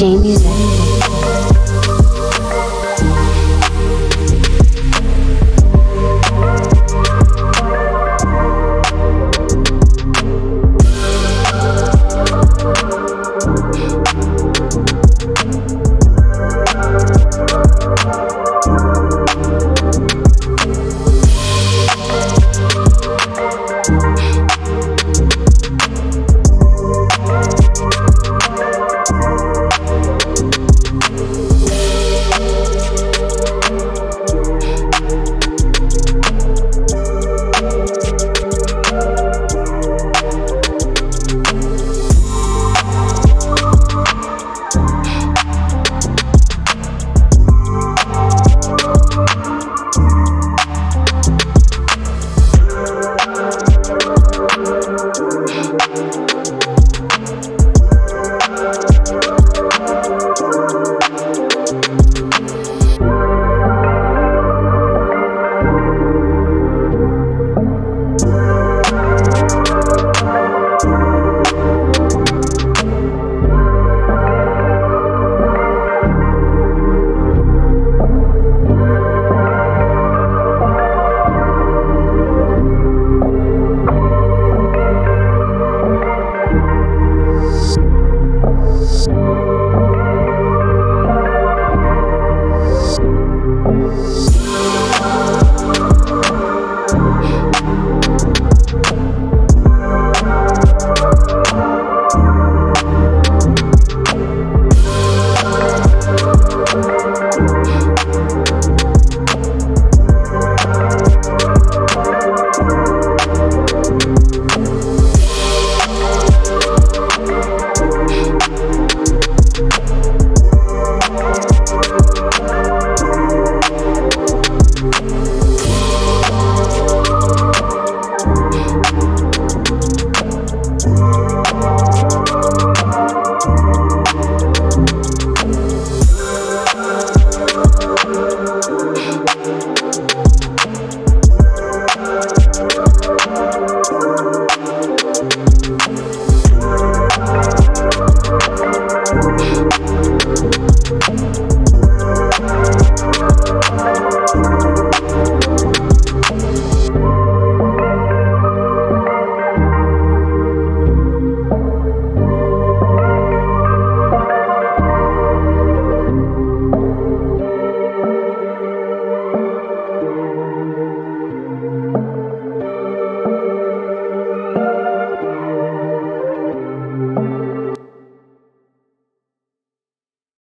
J Thank